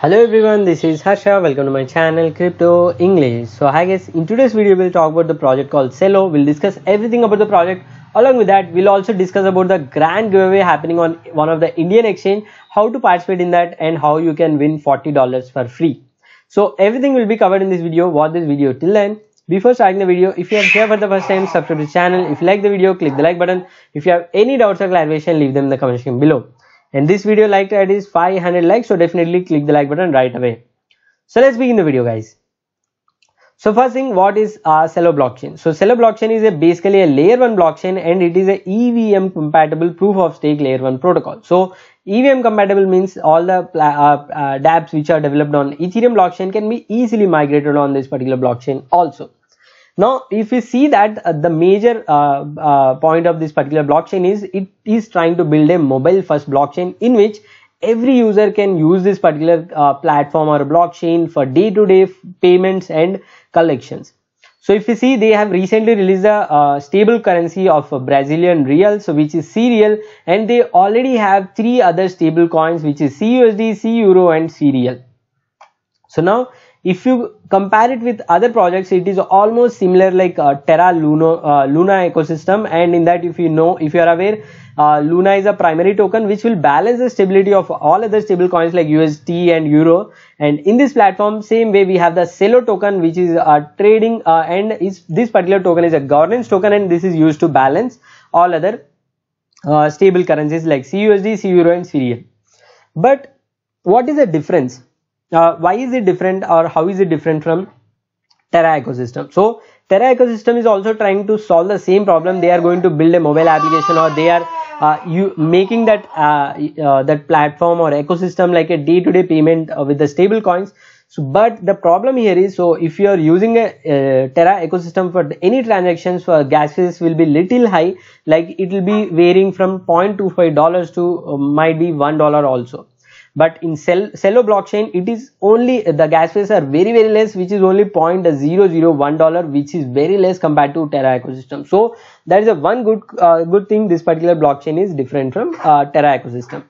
Hello everyone, this is Harsha. Welcome to my channel Crypto English. So hi guys, in today's video we'll talk about the project called Celo. We'll discuss everything about the project. Along with that, we'll also discuss about the grand giveaway happening on one of the Indian exchange, how to participate in that and how you can win $40 for free. So everything will be covered in this video. Watch this video till then. Before starting the video, if you are here for the first time, subscribe to the channel. If you like the video, click the like button. If you have any doubts or clarification, leave them in the comment section below and this video like at is 500 likes so definitely click the like button right away. So let's begin the video guys. So first thing what is uh, Celo blockchain? So Celo blockchain is a basically a layer 1 blockchain and it is a EVM compatible proof of stake layer 1 protocol. So EVM compatible means all the uh, uh, dApps which are developed on Ethereum blockchain can be easily migrated on this particular blockchain also now, if we see that uh, the major uh, uh, point of this particular blockchain is it is trying to build a mobile first blockchain in which every user can use this particular uh, platform or blockchain for day-to-day payments and collections. So if you see they have recently released a uh, stable currency of Brazilian real so which is CREAL and they already have three other stable coins which is CUSD, C Euro and CREAL So now if you compare it with other projects it is almost similar like uh, terra luna uh, luna ecosystem. And in that if you know if you are aware uh, luna is a primary token which will balance the stability of all other stable coins like usd and euro. And in this platform same way we have the celo token which is uh, trading uh, and is this particular token is a governance token and this is used to balance all other uh, stable currencies like cusd c euro and CREAL but what is the difference uh, why is it different or how is it different from Terra ecosystem? So Terra ecosystem is also trying to solve the same problem. They are going to build a mobile application or they are uh, you making that uh, uh that platform or ecosystem like a day-to-day -day payment uh, with the stable coins. So, but the problem here is so if you are using a, a Terra ecosystem for any transactions for gas fees will be little high, like it will be varying from 0.25 dollars to uh, might be one dollar also but in Cel Celo blockchain it is only the gas fees are very very less which is only 0.001 dollar which is very less compared to Terra ecosystem. So that is a one good uh, good thing this particular blockchain is different from uh, Terra ecosystem.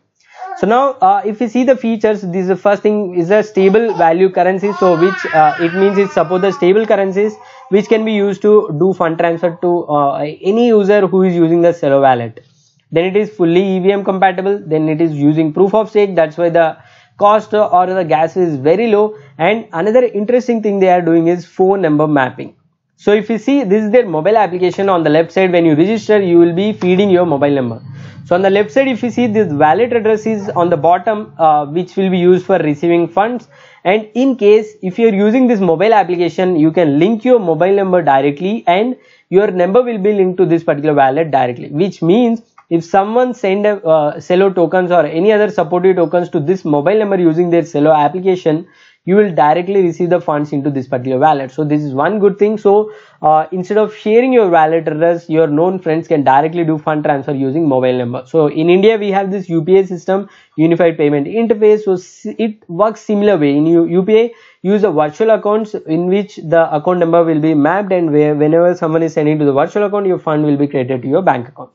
So now uh, if you see the features this is the first thing is a stable value currency. So which uh, it means it support the stable currencies which can be used to do fund transfer to uh, any user who is using the Celo wallet then it is fully EVM compatible then it is using proof of stake that's why the cost or the gas is very low. And another interesting thing they are doing is phone number mapping. So if you see this is their mobile application on the left side. When you register you will be feeding your mobile number. So on the left side if you see this wallet address is on the bottom uh, which will be used for receiving funds. And in case if you are using this mobile application you can link your mobile number directly and your number will be linked to this particular wallet directly which means if someone send a uh, tokens or any other supported tokens to this mobile number using their Celo application, you will directly receive the funds into this particular wallet. So this is one good thing. So uh, instead of sharing your wallet address, your known friends can directly do fund transfer using mobile number. So in India, we have this UPI system, Unified Payment Interface. So it works similar way. In UPI, use a virtual accounts in which the account number will be mapped and where whenever someone is sending to the virtual account, your fund will be credited to your bank account.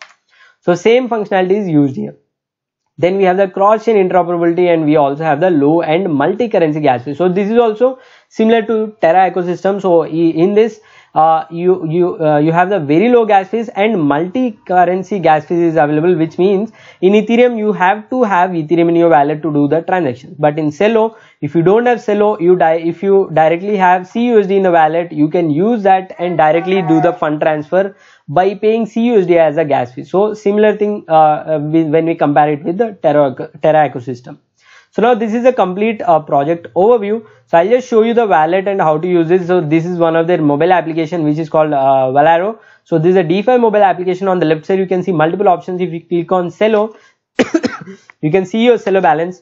So same functionality is used here. Then we have the cross-chain interoperability and we also have the low and multi-currency gas. So this is also similar to Terra ecosystem. So in this, uh, you you uh, you have the very low gas fees and multi-currency gas fees is available, which means in Ethereum you have to have Ethereum in your wallet to do the transaction. But in Celo, if you don't have Celo, you die if you directly have CUSD in the wallet, you can use that and directly do the fund transfer by paying CUSD as a gas fee. So similar thing uh, uh when we compare it with the Terra, Terra ecosystem. So now this is a complete uh, project overview. So I'll just show you the wallet and how to use it. So this is one of their mobile application which is called uh, Valora. So this is a DeFi mobile application. On the left side you can see multiple options. If you click on Celo, you can see your Celo balance.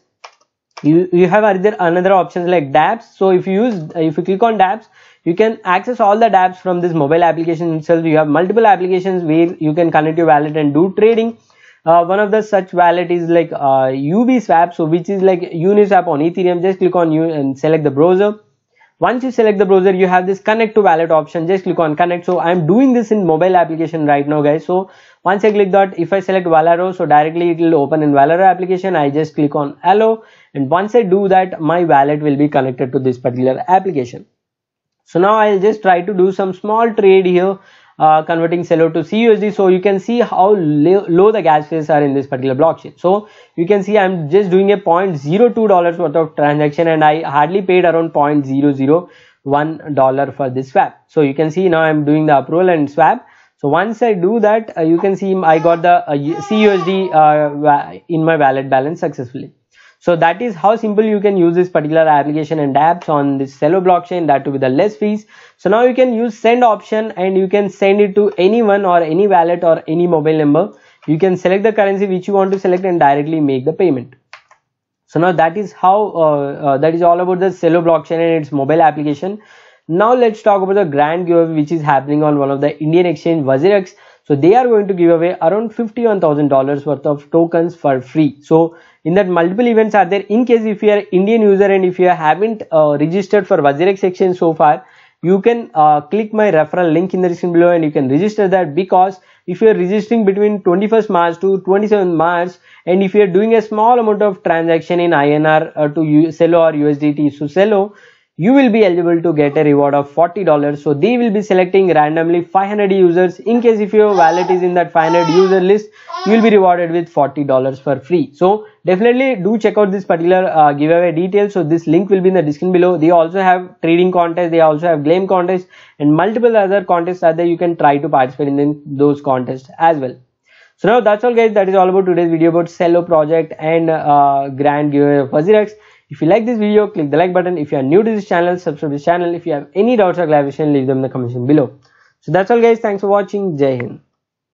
You, you have other, another options like dApps. So if you use, if you click on dApps, you can access all the dApps from this mobile application itself. You have multiple applications where you can connect your wallet and do trading. Uh, one of the such wallet is like uh, so which is like Uniswap on Ethereum. Just click on you and select the browser. once you select the browser you have this connect to wallet option. Just click on connect. So i'm doing this in mobile application right now guys. So once i click that if i select valora so directly it will open in valora application. I just click on allow and once i do that my wallet will be connected to this particular application. So now i'll just try to do some small trade here uh, converting Celo to CUSD so you can see how low the gas fees are in this particular blockchain. So you can see I'm just doing a 0.02 dollars worth of transaction and I hardly paid around 0.001 dollar for this swap. So you can see now I'm doing the approval and swap. So once I do that uh, you can see I got the uh, CUSD uh, in my wallet balance successfully so that is how simple you can use this particular application and apps on this Celo blockchain that to with the less fees. So now you can use send option and you can send it to anyone or any wallet or any mobile number. You can select the currency which you want to select and directly make the payment. So now that is how uh, uh, that is all about the Celo blockchain and its mobile application. Now let's talk about the grand giveaway which is happening on one of the Indian exchange WazirX. So they are going to give away around $51,000 worth of tokens for free. So in that multiple events are there. In case if you are Indian user and if you haven't uh, registered for WazirX exchange so far you can uh, click my referral link in the description below and you can register that because if you are registering between 21st March to 27th March and if you are doing a small amount of transaction in INR uh, to Celo or USDT so Celo you will be eligible to get a reward of $40 so they will be selecting randomly 500 users. In case if your wallet is in that 500 user list you will be rewarded with $40 for free. So definitely do check out this particular uh, giveaway details. So this link will be in the description below. They also have trading contests. They also have claim contests and multiple other contests are there. You can try to participate in those contests as well. So now that's all guys. That is all about today's video about Celo project and uh, grand giveaway of WazirX if you like this video, click the like button. If you are new to this channel, subscribe to this channel. If you have any doubts or clarification, leave them in the comment section below. So that's all guys. Thanks for watching. Jai Hind.